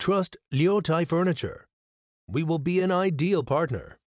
Trust Liotai Furniture. We will be an ideal partner.